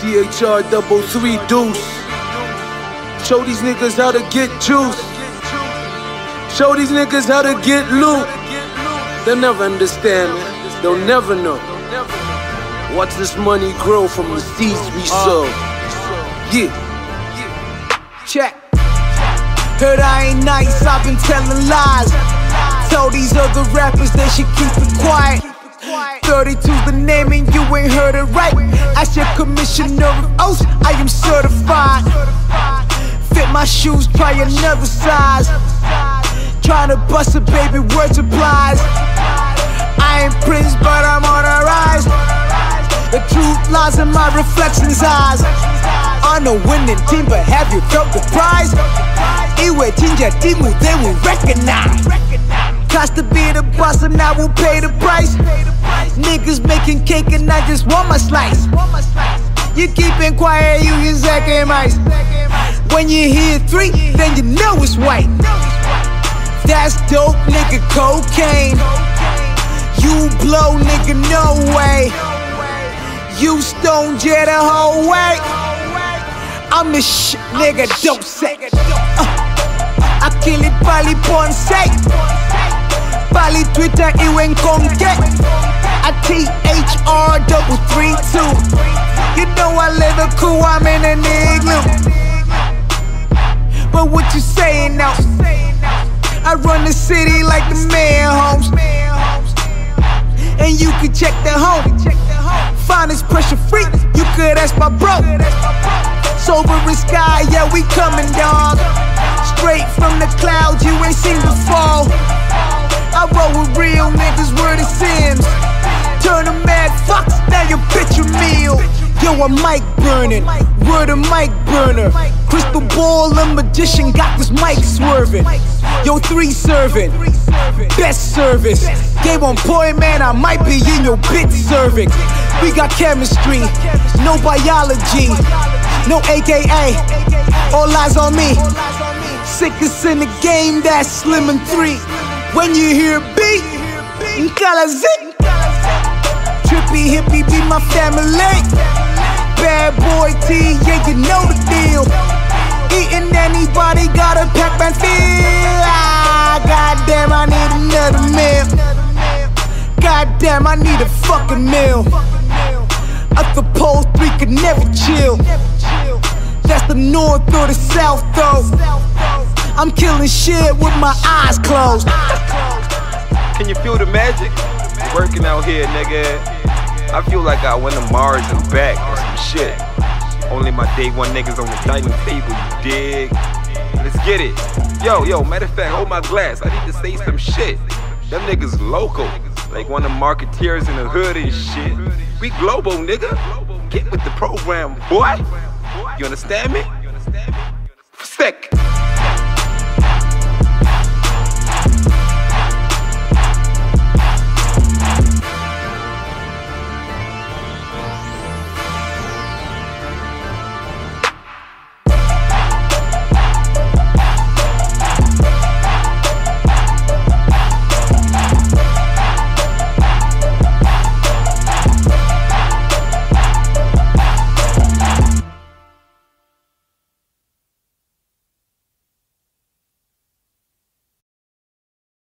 CHR double three deuce. Show these niggas how to get juice. Show these niggas how to get loot. They'll never understand. They'll never know. Watch this money grow from the seeds we uh. sow. Yeah. Check. Heard I ain't nice, I've been telling lies. Tell these other rappers they should keep it quiet. 32's the name and you ain't heard it right. As your commissioner of oaths, I am certified. Fit my shoes, try another size. Trying to bust a baby, word supplies. I ain't Prince, but I'm on the rise. The truth lies in my reflections eyes. On a winning team, but have you felt the prize? Iwe tinja timu, they will recognize. Cost to be the boss and I will pay the price. Niggas making cake and I just want my slice. You keeping quiet, you can second mice. When you hear three, then you know it's white. That's dope, nigga, cocaine. You blow, nigga, no way. You stone jet the whole way. I'm the shit, nigga, don't say. Uh, Akili pali ponse. Pali Twitter iwe nkonge. I T-H-R double three two. You know I live a cool, I'm in an igloo. But what you saying now? I run the city like the man homes. And you can check the home. Finest pressure free, you could ask my bro. Sober in sky, yeah, we coming, dog. Straight from the clouds, you ain't seen before. I roll with real niggas, word it Sims. Turn a mad fox, now you bitch a meal. Yo, I'm mic burning, word a mic burner. Crystal ball, a magician, got this mic swerving. Yo, three serving, best service. Game on point, man, I might be in your bitch cervix. We got chemistry, no biology, no AKA. All eyes on me. Sickest in the game, that's slim and three. When you hear beat, Nkalazi. Trippy hippie be my family. Bad boy T, yeah, you know the deal. Eating anybody got a Pac-Man feel. Ah, goddamn, I need another meal. Goddamn, I need a fucking meal. The pole, three could never chill. That's the north or the south, though. I'm killing shit with my eyes closed. Can you feel the magic? Working out here, nigga. I feel like I went to Mars and back or some shit. Only my day one niggas on the dining table, you dig? Let's get it. Yo, yo, matter of fact, hold my glass. I need to say some shit. Them niggas local. Like one of the marketeers in the hood and shit. We global, nigga. Get with the program, boy. You understand me? Sick.